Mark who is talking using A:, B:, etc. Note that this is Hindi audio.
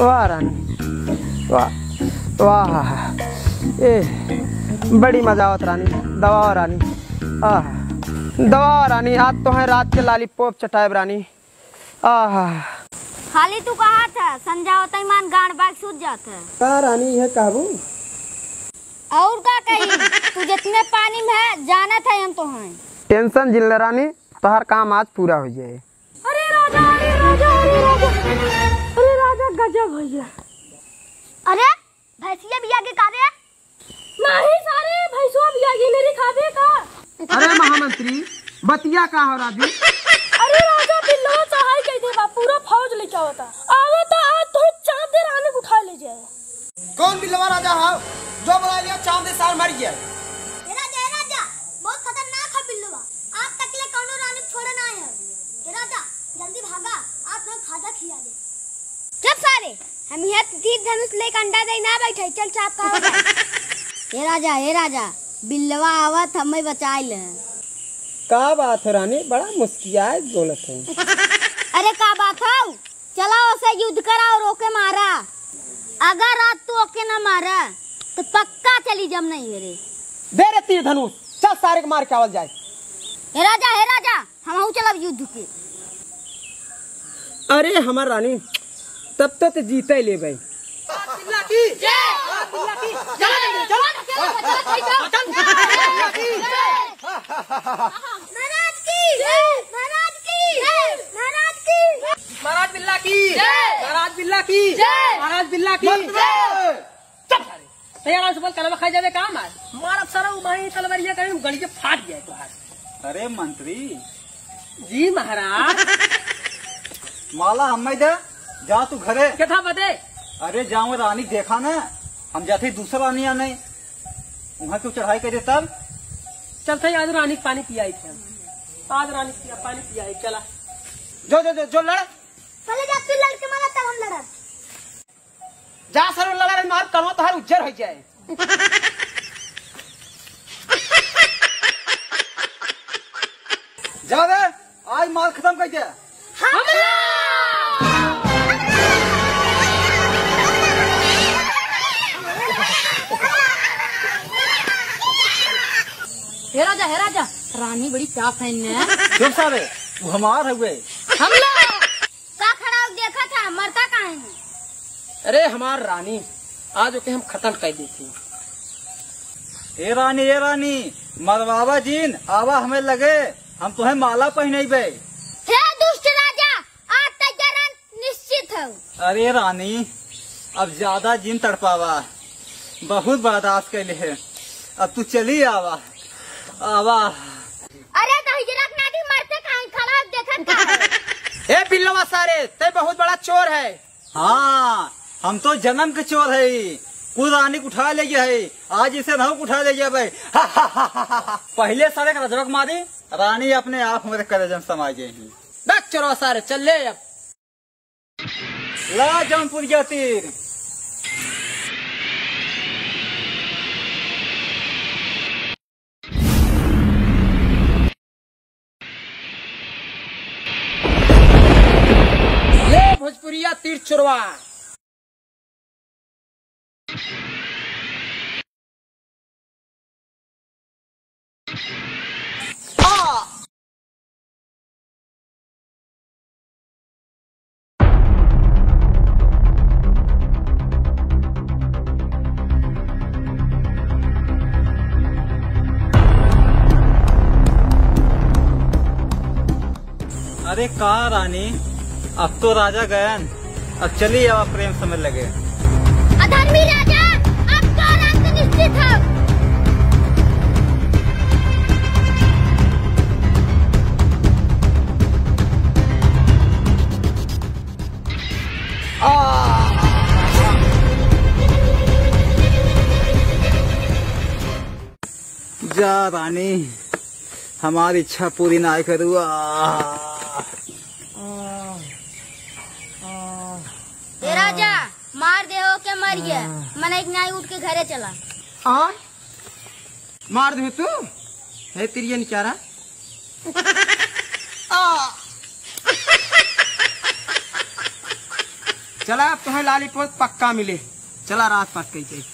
A: वाह रानी वाह वाह ए बड़ी मज़ा आवत रानी दवा रानी। आह दवा रानी आज तो है रात के लालीपॉप चटाएब रानी। आह
B: खाली तू कहा था? होता ही मान गांड बाग सूझ जाता है।
A: का रानी यह कहबू?
B: और का कही? तू जितने पानी में है जाना था हम तो हैं।
A: टेंशन जिल रानी तोहर काम आज पूरा हो जाए।
B: अरे राजा भैया। अरे भैंसिया भी आगे का दे नहीं सारे भैंसुआ भी आगे मेरे खावे का।
A: अरे महामंत्री बतिया का हो राजू।
B: अरे राजा बिल्लो सहाय कह दे बा पूरा फौज लेके आवता आवता आज तो चाँद रानी को उठा ले जाए।
A: कौन बिलवा राजा हो? जो बुला लिया चाँद साल मर गया
B: राजा राजा बहुत खतरनाक है बिल्लुआ आज तक ले कौनो रानी को छोड़े ना है। राजा जल्दी भागा आप लोग खाजा खिला दे। चुप सारे। हम यहाँ तीर धनुष लेकर अंडा दे ना बैठे चल चाप का हो राजा ये राजा बिल्लवा आवत हमें बचाए ले
A: का बात है रानी? बड़ा मुस्कियाए बोलत है।
B: अरे का बात है? चला उसे युद्ध करा और ओके मारा। अगर रात तू ओके ना मारा तो पक्का चली जम नहीं मेरे।
A: दे रे तीर धनुष चल सारे के मार के आवल जाए।
B: हे राजा हे राजा हम चलब युद्ध के।
A: अरे हमार रानी तब तो ते जीते ले भाई।
B: महाराज की महाराज की महाराज की
A: महाराज बिल्ला की महाराज बिल्ला की महाराज बिल्ला की
C: तैयार से बोल कलवा खाई जावे काम मारब सारा उमाई तलवारिया कहीं गली के फाट जाए तो
D: अरे मंत्री।
C: जी महाराज।
D: माला हम दे। जा तू घरे।
C: क्या था बते
D: अरे जाऊँ रानी देखा ना? हम जाते दूसरा रानी आने। वहाँ क्यों चढ़ाई करे तब?
C: चलते आज रानी पानी पिया थे आज रानी पिया पानी पिया चला।
A: जो जो जो, जो लड़।
B: पहले जा तू लड़के मारा तब हम लड़ब
A: जा सर लड़ा रे मार करो तो हर उज्जर हो जाए।
D: जा दे आज माल खत्म कर दे
B: हे राजा हे राजा रानी बड़ी चाप है ने
D: क्यों सारे वो हमार हुए
B: हम का खड़ा देखा था मरता कहाँ है?
A: अरे हमार रानी आज ओके हम खत्म कर दी थी।
D: ए रानी ए रानी मरवावा जीन आवा हमें लगे हम तुम्हें माला पहनेबे।
B: हे दुष्ट राजा आज तक निश्चित है।
D: अरे रानी अब ज़्यादा जिन तड़पावा। बहुत बर्दाश्त कर है। अब तू चली आवा। आवा।
B: अरे तो मरते कहाँ? खड़ा
A: ए बिल्लवा सारे ते बहुत बड़ा चोर है।
D: हाँ हम तो जन्म के चोर है कुल रानी को उठा ले गया है। आज इसे नहु को उठा ले गया भाई। पहले सारे का रजरक मारी रानी अपने आप हमारे करेजन समाज ही।
A: दस चोरवा सारे चल ले अब।
D: ला जौनपुर जा तीर
A: तीर चोरवा।
D: अरे कहा रानी? अब तो राजा गयन अब चलिए अब प्रेम समझ लगे।
B: अधर्मी राजा अंत निश्चित है
D: जा रानी हमारी इच्छा पूरी ना करूआ
B: हे राजा मार दे हो के मर गया मन एक नाई उठ के घरे चला।
A: आ? मार दे तू। है तिर क्या रहा? चला अब तुम्हें लालीपोत पक्का मिले। चला रात पट गई